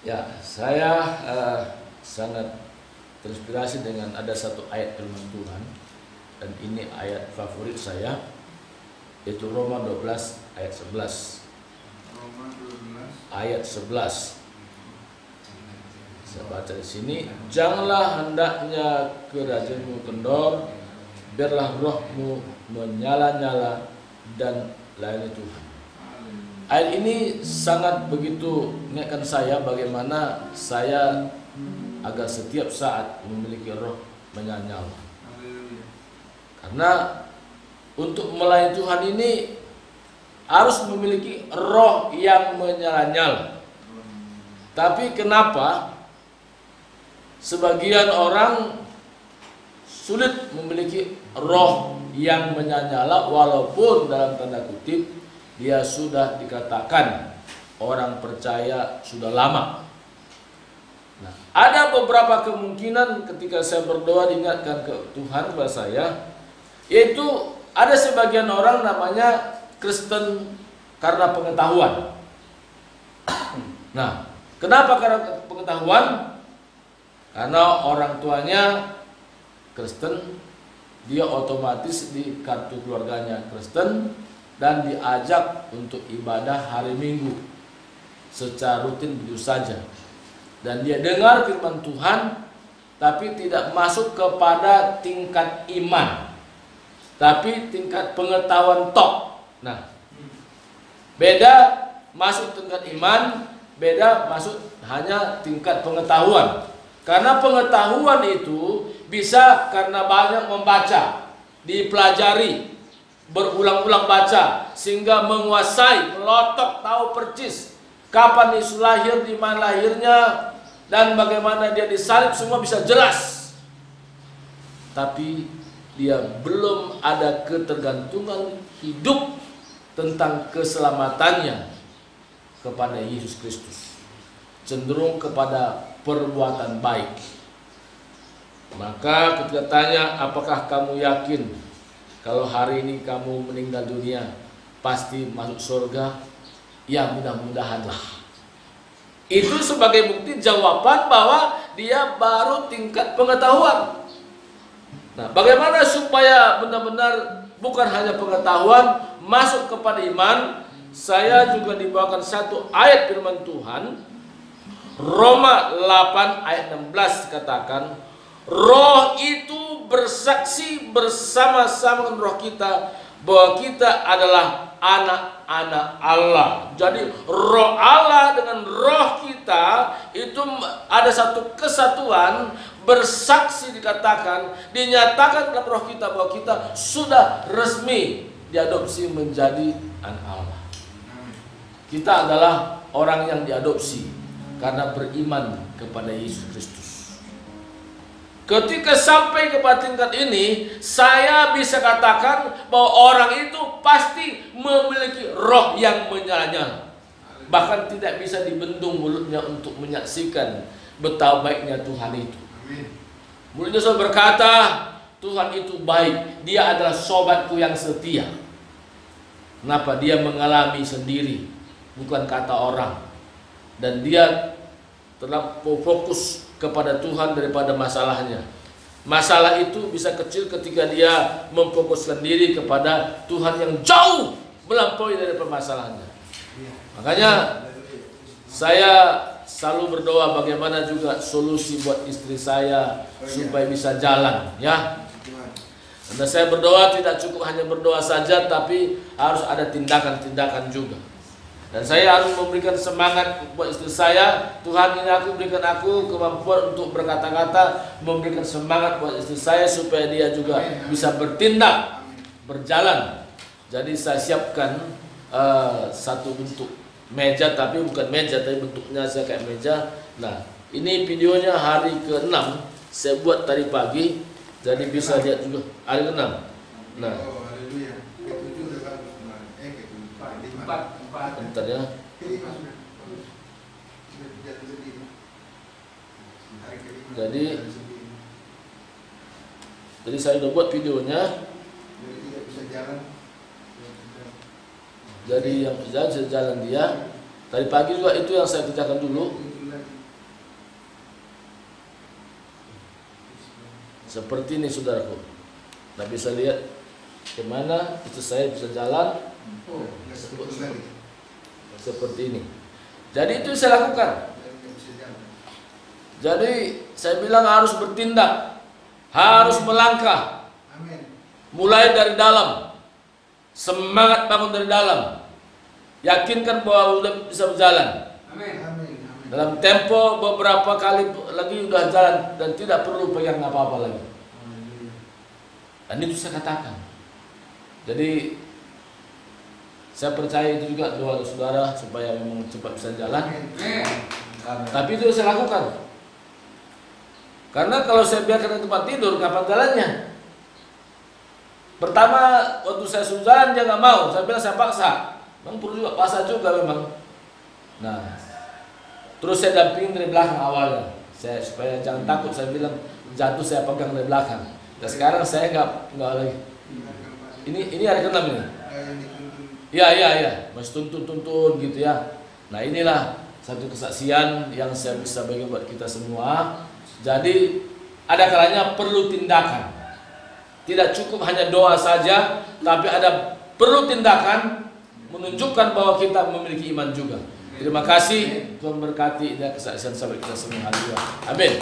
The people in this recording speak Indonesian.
Ya, saya uh, sangat terinspirasi dengan ada satu ayat firman Tuhan dan ini ayat favorit saya itu Roma 12 ayat 11. Roma 12 Ayat 11. Saya baca di sini, janganlah hendaknya kerajaanmu kendor, biarlah rohmu menyala-nyala dan layani Tuhan. Ayat ini sangat begitu mengingatkan saya bagaimana saya agar setiap saat memiliki roh menyala-nyala. Haleluya. Karena untuk melayani Tuhan ini harus memiliki roh yang menyala-nyala. Tapi kenapa sebagian orang sulit memiliki roh yang menyala walaupun dalam tanda kutip dia sudah dikatakan orang percaya sudah lama. Nah, ada beberapa kemungkinan ketika saya berdoa diingatkan ke Tuhan kepada saya yaitu ada sebagian orang namanya Kristen karena pengetahuan. Nah, kenapa karena pengetahuan? Karena orang tuanya Kristen, dia otomatis di kartu keluarganya Kristen dan diajak untuk ibadah hari Minggu secara rutin begitu saja. Dan dia dengar firman Tuhan tapi tidak masuk kepada tingkat iman. Tapi tingkat pengetahuan tok. Nah, beda masuk tingkat iman, beda masuk hanya tingkat pengetahuan. Karena pengetahuan itu bisa karena banyak membaca, dipelajari, berulang-ulang baca sehingga menguasai, melotok, tahu percis kapan Yesus lahir, di mana lahirnya dan bagaimana dia disalib semua bisa jelas. Tapi dia belum ada ketergantungan hidup tentang keselamatannya kepada Yesus Kristus. Cenderung kepada perbuatan baik. Maka ketika tanya apakah kamu yakin kalau hari ini kamu meninggal dunia pasti masuk surga? Ya mudah-mudahanlah. Itu sebagai bukti jawaban bahwa dia baru tingkat pengetahuan. Nah, bagaimana supaya benar-benar bukan hanya pengetahuan masuk kepada iman? Saya juga dibawakan satu ayat firman Tuhan Roma 8 ayat 16 katakan Roh itu bersaksi bersama-sama dengan roh kita bahwa kita adalah anak-anak Allah. Jadi roh Allah dengan roh kita itu ada satu kesatuan bersaksi dikatakan dinyatakan dalam roh kita bahwa kita sudah resmi diadopsi menjadi anak Allah. Kita adalah orang yang diadopsi karena beriman kepada Yesus Kristus. Ketika sampai kepada tingkat ini, saya bisa katakan bahwa orang itu pasti memiliki roh yang menyala-nyala. Bahkan tidak bisa dibendung mulutnya untuk menyaksikan betapa baiknya Tuhan itu. Mulutnya selalu berkata, Tuhan itu baik, dia adalah sobatku yang setia. Kenapa dia mengalami sendiri, bukan kata orang. Dan dia terlampau fokus kepada Tuhan daripada masalahnya. Masalah itu bisa kecil ketika dia memfokuskan diri kepada Tuhan yang jauh melampaui dari permasalahannya. Makanya saya selalu berdoa bagaimana juga solusi buat istri saya supaya bisa jalan ya. Dan saya berdoa tidak cukup hanya berdoa saja tapi harus ada tindakan-tindakan juga. Dan saya harus memberikan semangat buat istri saya. Tuhan ini aku berikan aku kemampuan untuk berkata-kata, memberikan semangat buat istri saya supaya dia juga bisa bertindak, berjalan. Jadi saya siapkan uh, satu bentuk meja, tapi bukan meja, tapi bentuknya saya kayak meja. Nah, ini videonya hari ke-6 saya buat tadi pagi, jadi bisa lihat juga hari ke-6. Nah, 4 bentar ya. Jadi-. Jadi saya udah buat videonya. Jadi bisa jalan. Yang bisa jalan dia Tadi pagi juga itu yang saya kerjakan dulu. Seperti ini saudaraku. Tidak bisa lihat ke mana itu saya bisa jalan Oh. Seperti ini. Jadi itu saya lakukan. Jadi saya bilang harus bertindak, harus melangkah, Amin. mulai dari dalam, semangat bangun dari dalam, yakinkan bahwa udah bisa berjalan. Amin. Amin. Amin. Dalam tempo beberapa kali lagi udah jalan dan tidak perlu pegang apa-apa lagi. Dan itu saya katakan. Jadi saya percaya itu juga doa saudara supaya memang cepat bisa jalan. Tapi itu saya lakukan. Karena kalau saya biarkan di tempat tidur, kapan jalannya? Pertama, waktu saya suruh jalan dia nggak mau. Saya bilang saya paksa. Memang perlu juga paksa juga memang. Nah, terus saya dampingin dari belakang awalnya. Saya supaya jangan takut. Saya bilang jatuh saya pegang dari belakang. Dan sekarang saya nggak nggak lagi. Ini ini hari keenam ini. Iya iya iya, masih tuntun tuntun gitu ya. Nah inilah satu kesaksian yang saya bisa bagi buat kita semua. Jadi ada kalanya perlu tindakan. Tidak cukup hanya doa saja, tapi ada perlu tindakan menunjukkan bahwa kita memiliki iman juga. Terima kasih Tuhan berkati dan kesaksian sahabat kita semua. Amin.